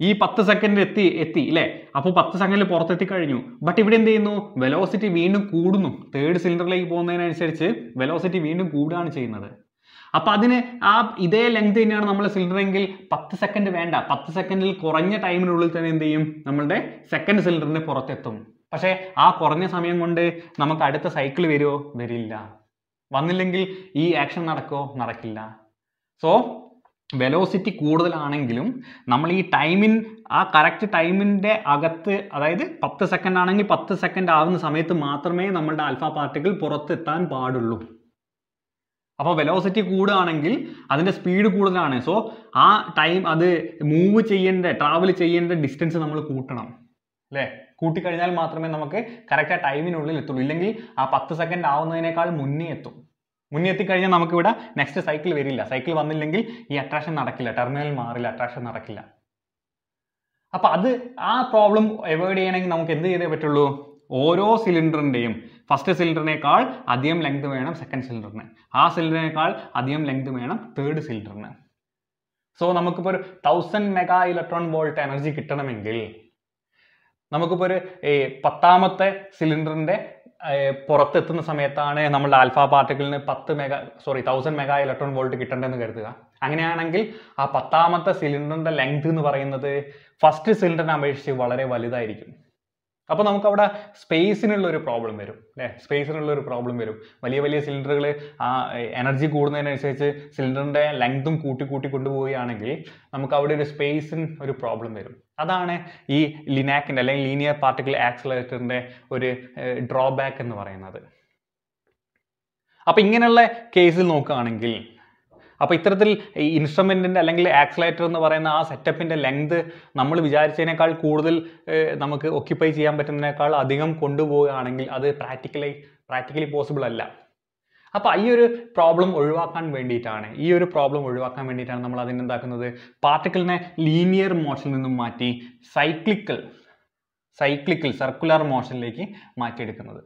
ഈ പത്ത് സെക്കൻഡ് എത്തി എത്തി അല്ലേ അപ്പോൾ പത്ത് സെക്കൻഡിൽ പുറത്തെത്തി കഴിഞ്ഞു. ബട്ട് ഇവിടെ എന്ത് ചെയ്യുന്നു? വെലോസിറ്റി വീണ്ടും കൂടുന്നു. തേർഡ് സിലിണ്ടറിലേക്ക് പോകുന്നതിനനുസരിച്ച് വെലോസിറ്റി വീണ്ടും കൂടുകയാണ് ചെയ്യുന്നത്. അപ്പൊ അതിന് ആ ഇതേ ലെങ്ത് തന്നെയാണ് നമ്മൾ സിലിണ്ടർ എങ്കിൽ പത്ത് സെക്കൻഡ് വേണ്ട. പത്ത് സെക്കൻഡിൽ കുറഞ്ഞ ടൈമിനുള്ളിൽ തന്നെ എന്ത് ചെയ്യും? നമ്മളുടെ സെക്കൻഡ് സിലിണ്ടറിന്റെ പുറത്തെത്തും. പക്ഷേ ആ കുറഞ്ഞ സമയം കൊണ്ട് നമുക്ക് അടുത്ത സൈക്കിൾ വരുമോ വരില്ല. വന്നില്ലെങ്കിൽ ഈ ആക്ഷൻ നടക്കോ നടക്കില്ല. സോ വെലോസിറ്റി കൂടുതലാണെങ്കിലും നമ്മൾ ഈ ടൈമിൻ ആ കറക്റ്റ് ടൈമിന്റെ അകത്ത് അതായത് പത്ത് സെക്കൻഡ് ആണെങ്കിൽ പത്ത് സെക്കൻഡ് ആവുന്ന സമയത്ത് മാത്രമേ നമ്മളുടെ ആൽഫ പാർട്ടിക്കിൾ പുറത്തെത്താൻ പാടുള്ളൂ. അപ്പോൾ വെലോസിറ്റി കൂടുകയാണെങ്കിൽ അതിന്റെ സ്പീഡ് കൂടുതലാണ്. സോ ആ ടൈം അത് മൂവ് ചെയ്യേണ്ട ട്രാവൽ ചെയ്യേണ്ട ഡിസ്റ്റൻസ് നമ്മൾ കൂട്ടണം. അല്ലേ? കൂട്ടിക്കഴിഞ്ഞാൽ മാത്രമേ നമുക്ക് കറക്റ്റ് ആ ടൈമിനുള്ളിൽ എത്തുള്ളൂ. ഇല്ലെങ്കിൽ ആ പത്ത് സെക്കൻഡ് ആവുന്നതിനേക്കാൾ മുന്നേ എത്തും. മുന്നേ എത്തിക്കഴിഞ്ഞാൽ നമുക്കിവിടെ നെക്സ്റ്റ് സൈക്കിൾ വരില്ല. സൈക്കിൾ വന്നില്ലെങ്കിൽ ഈ അട്രാക്ഷൻ നടക്കില്ല. ടെർമിനൽ മാറില്ല അട്രാക്ഷൻ നടക്കില്ല. അപ്പൊ അത് ആ പ്രോബ്ലം അവോയ്ഡ് ചെയ്യണമെങ്കിൽ നമുക്ക് എന്ത് ചെയ്തേ പറ്റുള്ളൂ? ഓരോ സിലിണ്ടറിന്റെയും ഫസ്റ്റ് സിലിണ്ടറിനേക്കാൾ അധികം ലെങ്ത് വേണം സെക്കൻഡ് സിലിണ്ടറിന് ആ സിലിണ്ടറിനേക്കാൾ അധികം ലെങ്ത് വേണം തേർഡ് സിലിണ്ടറിന് സോ നമുക്കിപ്പോൾ ഒരു thousand mega electron volt energy കിട്ടണമെങ്കിൽ നമുക്കിപ്പോൾ ഒരു പത്താമത്തെ സിലിണ്ടറിന്റെ പുറത്തെത്തുന്ന സമയത്താണ് നമ്മളുടെ ആൽഫ പാർട്ടിക്കിളിന് പത്ത് mega sorry thousand mega electron volt കിട്ടേണ്ടതെന്ന് കരുതുക. അങ്ങനെയാണെങ്കിൽ ആ പത്താമത്തെ സിലിണ്ടറിന്റെ ലെങ്ത് എന്ന് പറയുന്നത് ഫസ്റ്റ് സിലിണ്ടറിനെ അപേക്ഷിച്ച് വളരെ വലുതായിരിക്കും. അപ്പോൾ നമുക്ക് അവിടെ സ്പേസിനുള്ള ഒരു പ്രോബ്ലം വരും അല്ലേ? സ്പേസിനുള്ള ഒരു പ്രോബ്ലം വരും. വലിയ വലിയ സിലിണ്ടറുകൾ ആ എനർജി കൂടുന്നതിനനുസരിച്ച് സിലിണ്ടറിന്റെ ലെങ്തും കൂട്ടി കൂട്ടി കൊണ്ടുപോവുകയാണെങ്കിൽ നമുക്ക് അവിടെ ഒരു സ്പേസിന് ഒരു പ്രോബ്ലം വരും. അതാണ് ഈ ലിനാക്കിന്റെ അല്ലെങ്കിൽ ലീനിയർ പാർട്ടിക്കിൾ ആക്സിലേറ്ററിന്റെ ഒരു ഡ്രോബാക്ക് എന്ന് പറയുന്നത്. അപ്പോൾ ഇങ്ങനെയുള്ള കേസിൽ നോക്കുകയാണെങ്കിൽ അപ്പൊ ഇത്തരത്തിൽ ഈ ഇൻസ്ട്രുമെന്റിന്റെ അല്ലെങ്കിൽ ആക്സലേറ്റർ എന്ന് പറയുന്ന ആ സെറ്റപ്പിന്റെ ലെങ്ത് നമ്മൾ വിചാരിച്ചതിനേക്കാൾ കൂടുതൽ നമുക്ക് ഒക്യുപ്പൈ ചെയ്യാൻ പറ്റുന്നതിനേക്കാൾ അധികം കൊണ്ടുപോവുകയാണെങ്കിൽ അത് പ്രാക്ടിക്കലി പ്രാക്ടിക്കലി പോസിബിൾ അല്ല. അപ്പോൾ ഈ ഒരു പ്രോബ്ലം ഒഴിവാക്കാൻ വേണ്ടിയിട്ടാണ് ഈ ഒരു പ്രോബ്ലം ഒഴിവാക്കാൻ വേണ്ടിയിട്ടാണ് നമ്മൾ അതിനെന്താക്കുന്നത് പാർട്ടിക്കിളിനെ ലീനിയർ മോഷനിൽ നിന്നും മാറ്റി സൈക്ലിക്കൽ സൈക്ലിക്കൽ സർക്കുലർ മോഷനിലേക്ക് മാറ്റിയെടുക്കുന്നത്.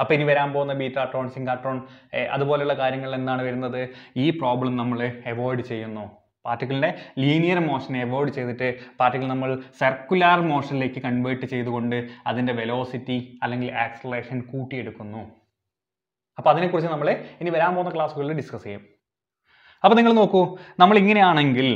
അപ്പോൾ ഇനി വരാൻ പോകുന്ന ബീറ്റാട്രോൺ സിങ്കാട്രോൺ അതുപോലെയുള്ള കാര്യങ്ങൾ എന്താണ് വരുന്നത്? ഈ പ്രോബ്ലം നമ്മൾ അവോയ്ഡ് ചെയ്യുന്നു. പാർട്ടിക്കിളിന്റെ ലീനിയർ മോഷനെ അവോയ്ഡ് ചെയ്തിട്ട് പാർട്ടിക്കിൾ നമ്മൾ സർക്കുലാർ മോഷനിലേക്ക് കൺവേർട്ട് ചെയ്തുകൊണ്ട് അതിന്റെ വെലോസിറ്റി അല്ലെങ്കിൽ ആക്സലറേഷൻ കൂട്ടിയെടുക്കുന്നു. അപ്പോൾ അതിനെക്കുറിച്ച് നമ്മൾ ഇനി വരാൻ പോകുന്ന ക്ലാസ്സുകളിൽ ഡിസ്കസ് ചെയ്യും. അപ്പോൾ നിങ്ങൾ നോക്കൂ നമ്മൾ ഇങ്ങനെയാണെങ്കിൽ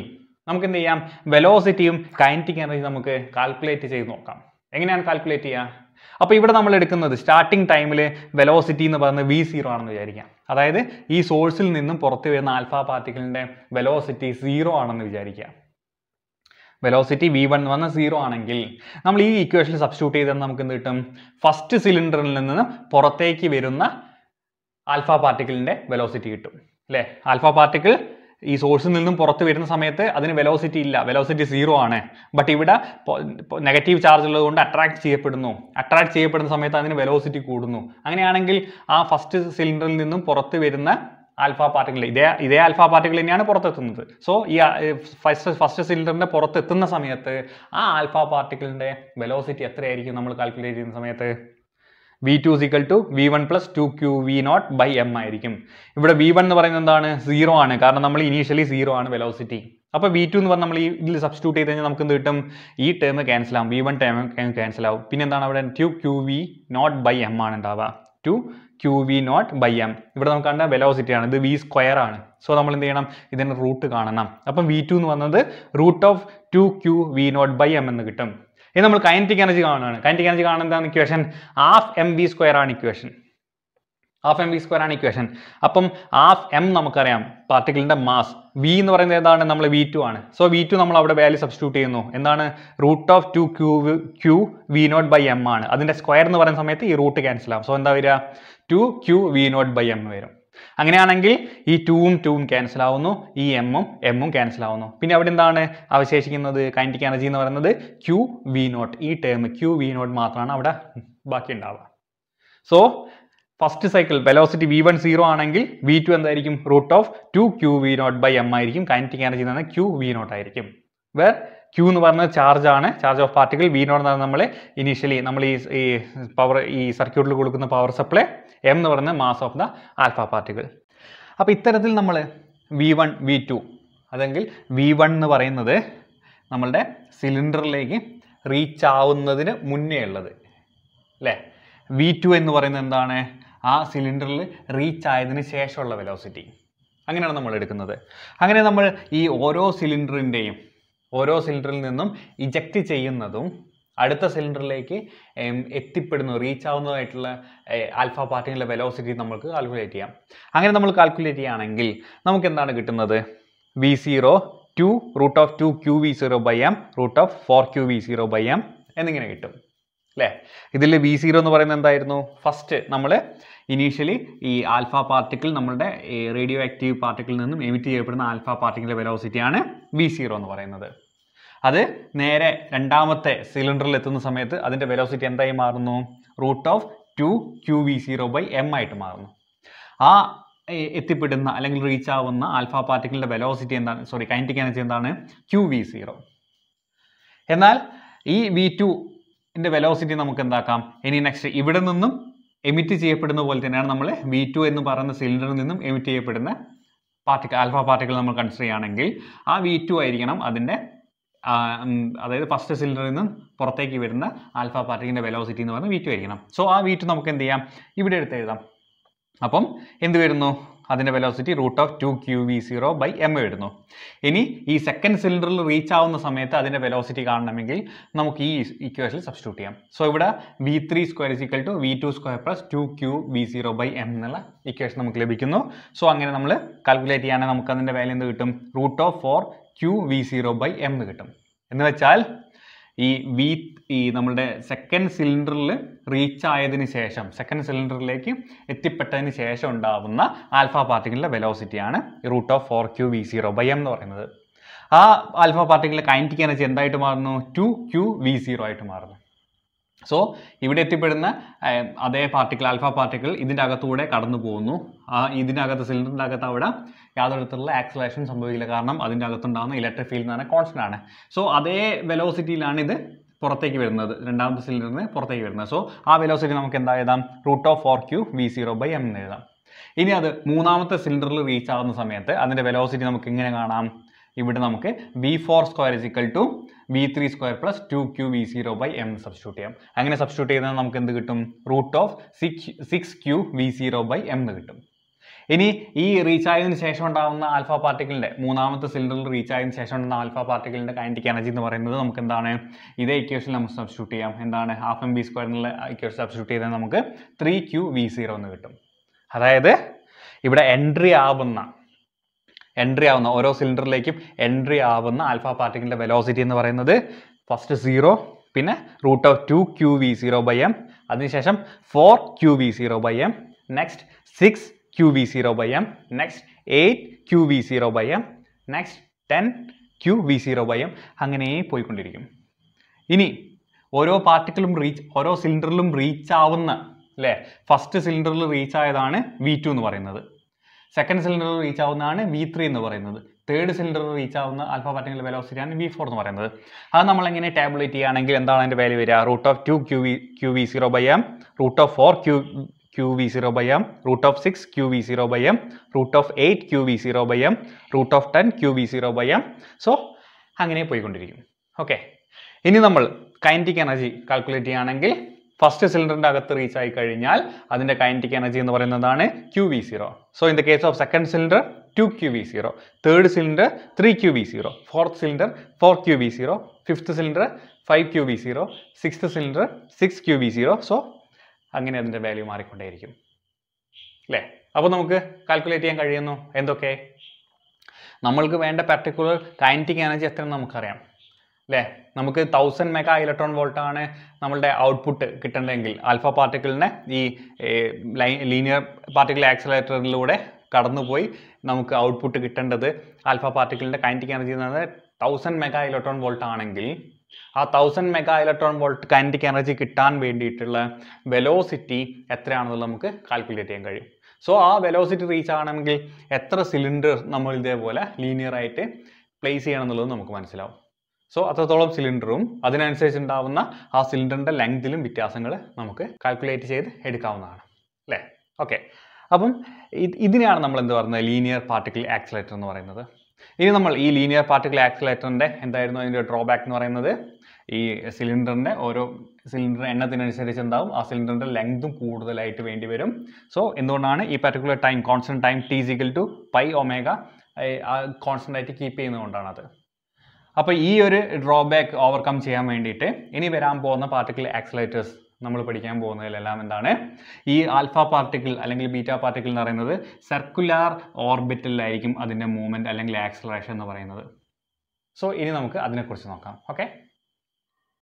നമുക്ക് എന്ത് ചെയ്യാം? വെലോസിറ്റിയും കൈനറ്റിക് എനർജി നമുക്ക് കാൽക്കുലേറ്റ് ചെയ്ത് നോക്കാം. എങ്ങനെയാണ് കാൽക്കുലേറ്റ് ചെയ്യുക? അപ്പോൾ ഇവിടെ നമ്മൾ എടുക്കുന്നത് സ്റ്റാർട്ടിംഗ് ടൈമിൽ വെലോസിറ്റി എന്ന് പറയുന്നത് വി സീറോ ആണെന്ന് വിചാരിക്കാം. അതായത് ഈ സോഴ്സിൽ നിന്നും പുറത്ത് വരുന്ന ആൽഫ പാർട്ടിക്കിളിന്റെ വെലോസിറ്റി സീറോ ആണെന്ന് വിചാരിക്കുക. വെലോസിറ്റി വി വൺ എന്ന് പറഞ്ഞാൽ സീറോ ആണെങ്കിൽ നമ്മൾ ഈ ഇക്വേഷനിൽ സബ്സ്റ്റിറ്റ്യൂട്ട് ചെയ്താൽ നമുക്ക് എന്ത് കിട്ടും? ഫസ്റ്റ് സിലിണ്ടറിൽ നിന്ന് പുറത്തേക്ക് വരുന്ന ആൽഫ പാർട്ടിക്കിളിന്റെ വെലോസിറ്റി കിട്ടും. അല്ലേ? ആൽഫ പാർട്ടിക്കിൾ ഈ സോഴ്സിൽ നിന്നും പുറത്ത് വരുന്ന സമയത്ത് അതിന് വെലോസിറ്റി ഇല്ല. വെലോസിറ്റി സീറോ ആണ്. ബട്ട് ഇവിടെ നെഗറ്റീവ് ചാർജ് ഉള്ളതുകൊണ്ട് അട്രാക്ട് ചെയ്യപ്പെടുന്നു. അട്രാക്ട് ചെയ്യപ്പെടുന്ന സമയത്ത് അതിന് വെലോസിറ്റി കൂടുന്നു. അങ്ങനെയാണെങ്കിൽ ആ ഫസ്റ്റ് സിലിണ്ടറിൽ നിന്നും പുറത്ത് വരുന്ന ആൽഫ പാർട്ടിക്കിൾ ഇതേ ഇതേ ആൽഫ പാർട്ടിക്കിൾ തന്നെയാണ് പുറത്തെത്തുന്നത്. സോ ഈ ഫസ്റ്റ് ഫസ്റ്റ് സിലിണ്ടറിന്റെ പുറത്തെത്തുന്ന സമയത്ത് ആ ആൽഫ പാർട്ടിക്കിളിന്റെ വെലോസിറ്റി എത്രയായിരിക്കും നമ്മൾ കാൽക്കുലേറ്റ് ചെയ്യുന്ന സമയത്ത്? V two equal to V one plus two Q V naught by M ആയിരിക്കും. ഇവിടെ വി വൺ എന്ന് പറയുന്നത് എന്താണ്? സീറോ ആണ്. കാരണം നമ്മൾ ഇനീഷ്യലി സീറോ ആണ് വെലോസിറ്റി അപ്പോൾ വി ടു എന്ന് പറഞ്ഞാൽ നമ്മൾ ഈ ഇതിൽ സബ്സ്റ്റിറ്റ്യൂട്ട് ചെയ്ത് കഴിഞ്ഞാൽ നമുക്ക് എന്ത് കിട്ടും? ഈ ടേം ക്യാൻസൽ ആവും. വി വൺ ടേം ക്യാൻസൽ ആവും. പിന്നെ എന്താണ് അവിടെ? Two Q V naught by M ആണ് ഉണ്ടാവുക. Two Q V naught by M ഇവിടെ നമുക്ക് കണ്ട വെലോസിറ്റി ആണ്. ഇത് വി സ്ക്വയർ ആണ്. സോ നമ്മൾ എന്ത് ചെയ്യണം? ഇതിന്റെ റൂട്ട് കാണണം. അപ്പം വി ടു എന്ന് പറഞ്ഞത് root of two q v naught by m എന്ന് കിട്ടും. ഇത് നമ്മൾ കൈനറ്റിക് എനർജി കാണുകയാണ് കൈനറ്റിക് എനർജി കാണുന്ന എന്താണ് equation half m v square ആണ് equation half m v square ആണ് ഇക്വേഷൻ അപ്പം ഹാഫ് എം നമുക്കറിയാം പാർട്ടിക്കിളിന്റെ മാസ് വി എന്ന് പറയുന്നത് എന്താണ് നമ്മൾ വി ടു ആണ്. സോ വി ടു നമ്മൾ അവിടെ വാല്യൂ സബ്സ്റ്റിറ്റ്യൂട്ട് ചെയ്യുന്നു. എന്താണ്? Root of two q q v naught by m ആണ്. അതിന്റെ സ്ക്വയർ എന്ന് പറയുന്ന സമയത്ത് ഈ റൂട്ട് ക്യാൻസൽ ആവും. സോ എന്താ വരിക? Two q v naught by m വരും. അങ്ങനെയാണെങ്കിൽ ഈ ടൂവും ടൂവും ക്യാൻസൽ ആവുന്നു. ഈ എമ്മും എമ്മും ക്യാൻസൽ ആവുന്നു. പിന്നെ അവിടെ എന്താണ് അവശേഷിക്കുന്നത്? കൈനറ്റിക് എനർജി എന്ന് പറയുന്നത് ക്യു വി നോട്ട് ഈ ടേം ക്യു വി നോട്ട് മാത്രമാണ് അവിടെ ബാക്കി ഉണ്ടാവുക. So first cycle velocity v one zero ആണെങ്കിൽ വി ടു എന്തായിരിക്കും? Root of two q v naught by m ആയിരിക്കും. കൈനറ്റിക് എനർജി എന്ന് പറഞ്ഞാൽ ക്യു വി നോട്ട് ആയിരിക്കും. വേർ ക്യൂ എന്ന് പറയുന്നത് ചാർജ് ആണ്. Charge of particle v naught എന്ന് നമ്മൾ ഇനീഷ്യലി നമ്മൾ ഈ ഈ പവർ ഈ സർക്യൂട്ടിൽ കൊടുക്കുന്ന പവർ സപ്ലൈ എം എന്ന് പറയുന്നത് mass of the alpha particle അപ്പോൾ ഇത്തരത്തിൽ നമ്മൾ വി വൺ വി ടു അതെങ്കിൽ വി വൺ എന്ന് പറയുന്നത് നമ്മളുടെ സിലിണ്ടറിലേക്ക് റീച്ച് ആവുന്നതിന് മുന്നേ ഉള്ളത്. അല്ലേ വി ടു എന്ന് പറയുന്നത് എന്താണ്? ആ സിലിണ്ടറിൽ റീച്ച് ആയതിന് ശേഷമുള്ള വെലോസിറ്റി അങ്ങനെയാണ് നമ്മൾ എടുക്കുന്നത്. അങ്ങനെ നമ്മൾ ഈ ഓരോ സിലിണ്ടറിന്റെയും ഓരോ സിലിണ്ടറിൽ നിന്നും ഇജക്റ്റ് ചെയ്യുന്നതും അടുത്ത സിലിണ്ടറിലേക്ക് എത്തിപ്പെടുന്നു റീച്ച് ആവുന്നതായിട്ടുള്ള ആൽഫ പാർട്ടികളുടെ വെലോസിറ്റി നമുക്ക് കാൽക്കുലേറ്റ് ചെയ്യാം. അങ്ങനെ നമ്മൾ കാൽക്കുലേറ്റ് ചെയ്യുകയാണെങ്കിൽ നമുക്ക് എന്താണ് കിട്ടുന്നത്? V zero two root of two q v zero by m root of four q v zero by m എന്നിങ്ങനെ കിട്ടും. അല്ലേ ഇതിൽ വി സീറോ എന്ന് പറയുന്നത് എന്തായിരുന്നു? ഫസ്റ്റ് നമ്മൾ ഇനീഷ്യലി ഈ ആൽഫ പാർട്ടിക്കിൾ നമ്മളുടെ റേഡിയോ ആക്റ്റീവ് പാർട്ടിക്കിളിൽ നിന്നും എമിറ്റ് ചെയ്യപ്പെടുന്ന ആൽഫ പാർട്ടിക്കിളിന്റെ വെലോസിറ്റിയാണ് വി സീറോ എന്ന് പറയുന്നത്. അത് നേരെ രണ്ടാമത്തെ സിലിണ്ടറിൽ എത്തുന്ന സമയത്ത് അതിന്റെ വെലോസിറ്റി എന്തായി മാറുന്നു? Root of two q v zero by m ആയിട്ട് മാറുന്നു. ആ എത്തിപ്പെടുന്ന അല്ലെങ്കിൽ റീച്ച് ആവുന്ന ആൽഫ പാർട്ടിക്കിളിന്റെ വെലോസിറ്റി എന്താണ്? സോറി കൈനറ്റിക് എനർജി എന്താണ്? ക്യു വി സീറോ എന്നാൽ ഈ വി ടുന്റെ വെലോസിറ്റി നമുക്ക് എന്താക്കാം? ഇനി നെക്സ്റ്റ് ഇവിടെ നിന്നും എമിറ്റ് ചെയ്യപ്പെടുന്ന പോലെ തന്നെയാണ് നമ്മൾ വി ടു എന്ന് പറയുന്ന സിലിണ്ടറിൽ നിന്നും എമിറ്റ് ചെയ്യപ്പെടുന്ന പാർട്ടിക്കൽ ആൽഫ പാർട്ടിക്കൽ നമ്മൾ കൺസിഡർ ചെയ്യുകയാണെങ്കിൽ ആ വി ടു ആയിരിക്കണം അതിന്റെ അതായത് ഫസ്റ്റ് സിലിണ്ടറിൽ നിന്നും പുറത്തേക്ക് വരുന്ന ആൽഫ പാർട്ടിക്കിന്റെ വെലോസിറ്റി എന്ന് പറയുന്നത് വി ടു ആയിരിക്കണം. സോ ആ വി ടു നമുക്ക് എന്ത് ചെയ്യാം? ഇവിടെ എടുത്ത് എഴുതാം. അപ്പം എന്ത് വരുന്നു? അതിന്റെ velocity root of two q v zero by m വരുന്നു. ഇനി ഈ സെക്കൻഡ് സിലിണ്ടറിൽ റീച്ച് ആവുന്ന സമയത്ത് അതിന്റെ വെലോസിറ്റി കാണണമെങ്കിൽ നമുക്ക് ഈ ഇക്വേഷൻ സബ്സ്റ്റിറ്റ്യൂട്ട് ചെയ്യാം. സോ ഇവിടെ v three square is two v two square plus two q v zero by m എന്നുള്ള ഇക്വേഷൻ നമുക്ക് ലഭിക്കുന്നു. സോ അങ്ങനെ നമ്മൾ കാൽക്കുലേറ്റ് ചെയ്യുകയാണെങ്കിൽ നമുക്ക് അതിന്റെ വാല്യൂ എന്ത് കിട്ടും? Root of four q v zero by m എന്ന് കിട്ടും. എന്ന് വെച്ചാൽ ഈ വി ഈ നമ്മളുടെ സെക്കൻഡ് സിലിണ്ടറിൽ റീച്ച് ആയതിനു ശേഷം സെക്കൻഡ് സിലിണ്ടറിലേക്ക് എത്തിപ്പെട്ടതിന് ശേഷം ഉണ്ടാവുന്ന ആൽഫ പാർട്ടിക്കിളിന്റെ വെലോസിറ്റിയാണ് root of four q v zero by m എന്ന് പറയുന്നത്. ആ ആൽഫ പാർട്ടിക്കിളിലെ കൈനറ്റിക് എനർജി എന്തായിട്ട് മാറുന്നു? ടു ക്യൂ വി സീറോ ആയിട്ട് മാറുന്നു. സോ ഇവിടെ എത്തിപ്പെടുന്ന അതേ പാർട്ടിക്കിൾ ആൽഫ പാർട്ടിക്കിൾ ഇതിന്റെ അകത്തൂടെ കടന്നു പോകുന്നു. ആ ഇതിനകത്ത് സിലിണ്ടറിന്റെ അകത്ത് അവിടെ യാതൊരു തരത്തിലുള്ള ആക്സലേഷൻ സംഭവിക്കില്ല. കാരണം അതിന്റെ അകത്തുണ്ടാകുന്ന ഇലക്ട്രിക് ഫീൽഡ് എന്ന് പറഞ്ഞാൽ കോൺസ്റ്റന്റ് ആണ്. സോ അതേ വെലോസിറ്റിയിലാണ് ഇത് പുറത്തേക്ക് വരുന്നത്. രണ്ടാമത്തെ സിലിണ്ടറിന് പുറത്തേക്ക് വരുന്നത്. സോ ആ വെലോസിറ്റി നമുക്ക് എന്താ എഴുതാം? Root of four q v zero by m എന്ന് എഴുതാം. ഇനി അത് മൂന്നാമത്തെ സിലിണ്ടറിൽ റീച്ച് ആകുന്ന സമയത്ത് അതിന്റെ വെലോസിറ്റി നമുക്ക് എങ്ങനെ കാണാം. ഇവിടെ നമുക്ക് v four square is equal two v three square plus two q v zero by m substitute ചെയ്യാം. അങ്ങനെ സബ്സ്റ്റിറ്റ്യൂട്ട് ചെയ്താൽ നമുക്ക് എന്ത് കിട്ടും? Root of six six q v zero by m എന്ന് കിട്ടും. ഇനി ഈ റീച്ച് ആയതിനു ശേഷം ഉണ്ടാകുന്ന ആൽഫ പാർട്ടിക്കിളിന്റെ മൂന്നാമത്തെ സിലിണ്ടറിൽ റീച്ച് ആയതിനു ശേഷം ഉണ്ടാകുന്ന ആൽഫ പാർട്ടിക്കിളിന്റെ കൈനറ്റിക് എനർജി എന്ന് പറയുന്നത് നമുക്ക് എന്താണ്? ഇതേ ഇക്വേഷൻ നമുക്ക് സബ്സ്റ്റിറ്റ്യൂട്ട് ചെയ്യാം. എന്താണ്? ഹാഫ് എം ബി സ്ക്വയർ എന്നുള്ള ഇക്വേഷൻ സബ്സ്റ്റിറ്റ്യൂട്ട് ചെയ്താൽ നമുക്ക് ത്രീ ക്യൂ വി സീറോ എന്ന് കിട്ടും. അതായത് ഇവിടെ എൻട്രി ആവുന്ന എൻട്രി ആവുന്ന ഓരോ സിലിണ്ടറിലേക്കും എൻട്രി ആവുന്ന ആൽഫ പാർട്ടിക്കിളിന്റെ വെലോസിറ്റി എന്ന് പറയുന്നത് ഫസ്റ്റ് സീറോ പിന്നെ root of two q v zero by m അതിനുശേഷം four q v zero by m next six q v zero by m next eight q v zero by m next ten q v zero by m അങ്ങനെ പോയിക്കൊണ്ടിരിക്കും. ഇനി ഓരോ പാർട്ടിക്കിളും reach ഓരോ സിലിണ്ടറിലും reach ആവുന്ന അല്ലേ? First സിലിണ്ടറിൽ reach ആയതാണ് V two എന്ന് പറയുന്നത്. സെക്കൻഡ് സിലിണ്ടറിൽ റീച്ച് ആവുന്നതാണ് വി ത്രീ എന്ന് പറയുന്നത്. തേർഡ് സിലിണ്ടറിൽ റീച്ച് ആവുന്ന ആൽഫ പാർട്ടിക്കൽ വെലോസിറ്റിയാണ് വി ഫോർ എന്ന് പറയുന്നത്. അത് നമ്മൾ എങ്ങനെ ടാബ്ലേറ്റ് ചെയ്യുകയാണെങ്കിൽ എന്താണ് അതിന്റെ വാല്യൂ വരിക? Root of two q v q v zero by m root of four q q v zero by m root of six q v zero by m root of eight q v zero by m root of ten q v zero by m so അങ്ങനെ പോയിക്കൊണ്ടിരിക്കും okay ഇനി നമ്മൾ kinetic energy calculate ചെയ്യുകയാണെങ്കിൽ first സിലിണ്ടറിന്റെ അകത്ത് reach ആയി കഴിഞ്ഞാൽ അതിന്റെ കൈനറ്റിക് എനർജി എന്ന് പറയുന്നതാണ് q v zero so in the case of second cylinder two q v zero third cylinder three q v zero fourth cylinder four q v zero fifth cylinder five q v zero sixth cylinder six q v zero so അങ്ങനെ അതിന്റെ value മാറിക്കൊണ്ടേയിരിക്കും. അല്ലേ അപ്പോൾ നമുക്ക് calculate ചെയ്യാൻ കഴിയുന്നു. എന്തൊക്കെ? നമ്മൾക്ക് വേണ്ട പർട്ടിക്കുലർ കൈനറ്റിക് എനർജി എത്രയെന്ന് നമുക്കറിയാം. അല്ലേ നമുക്ക് തൗസൻഡ് മെഗാ ഇലക്ട്രോൺ വോൾട്ടാണ് നമ്മളുടെ ഔട്ട്പുട്ട് കിട്ടേണ്ടതെങ്കിൽ ആൽഫ പാർട്ടിക്കിളിനെ ഈ ലീനിയർ പാർട്ടിക്കിൾ ആക്സലേറ്ററിലൂടെ കടന്നുപോയി നമുക്ക് ഔട്ട്പുട്ട് കിട്ടേണ്ടത് ആൽഫ പാർട്ടിക്കിളിന്റെ കൈനറ്റിക് എനർജി എന്ന് പറയുന്നത് തൗസൻഡ് മെഗാ ഇലക്ട്രോൺ വോൾട്ട് ആണെങ്കിൽ ആ thousand mega electron volt kinetic energy കിട്ടാൻ വേണ്ടിയിട്ടുള്ള വെലോസിറ്റി എത്രയാണെന്നുള്ളത് നമുക്ക് കാൽക്കുലേറ്റ് ചെയ്യാൻ കഴിയും. സോ ആ വെലോസിറ്റി റീച്ച് ആണെങ്കിൽ എത്ര സിലിണ്ടർ നമ്മൾ ഇതേപോലെ ലീനിയർ ആയിട്ട് പ്ലേസ് ചെയ്യണം എന്നുള്ളത് നമുക്ക് മനസ്സിലാവും. സോ അത്രത്തോളം സിലിണ്ടറും അതിനനുസരിച്ച് ഉണ്ടാവുന്ന ആ സിലിണ്ടറിന്റെ ലെങ്തിലും വ്യത്യാസങ്ങൾ നമുക്ക് കാൽക്കുലേറ്റ് ചെയ്ത് എടുക്കാവുന്നതാണ്. അല്ലേ? ഓക്കെ അപ്പം ഇത് ഇതിനെയാണ് നമ്മൾ എന്ത് പറയുന്നത്? ലീനിയർ പാർട്ടിക്കിൾ ആക്സിലേറ്റർ എന്ന് പറയുന്നത്. ഇനി നമ്മൾ ഈ ലീനിയർ പാർട്ടിക്കിൾ ആക്സിലേറ്ററിന്റെ എന്തായിരുന്നു അതിന്റെ ഡ്രോബാക്ക് എന്ന് പറയുന്നത്? ഈ സിലിണ്ടറിന്റെ ഓരോ സിലിണ്ടർ എണ്ണത്തിനനുസരിച്ച് എന്താവും? ആ സിലിണ്ടറിന്റെ ലെങ്തും കൂടുതലായിട്ട് വേണ്ടി വരും. സോ എന്തുകൊണ്ടാണ് ഈ particular time constant time t is equal two pi omega constant ആയിട്ട് കീപ്പ് ചെയ്യുന്നതുകൊണ്ടാണ് അത്. അപ്പോൾ ഈ ഒരു ഡ്രോബാക്ക് ഓവർകം ചെയ്യാൻ വേണ്ടിയിട്ട് ഇനി വരാൻ പോകുന്ന പാർട്ടിക്കുലർ ആക്സിലേറ്റേഴ്സ് നമ്മൾ പഠിക്കാൻ പോകുന്നതിലെല്ലാം എന്താണ്? ഈ ആൽഫ പാർട്ടിക്കിൾ അല്ലെങ്കിൽ ബീറ്റ പാർട്ടിക്കിൾ എന്ന് പറയുന്നത് സർക്കുലാർ ഓർബിറ്റലിലായിരിക്കും അതിന്റെ മൂവ്മെന്റ് അല്ലെങ്കിൽ ആക്സലറേഷൻ എന്ന് പറയുന്നത്. സോ ഇനി നമുക്ക് അതിനെക്കുറിച്ച് നോക്കാം. ഓക്കെ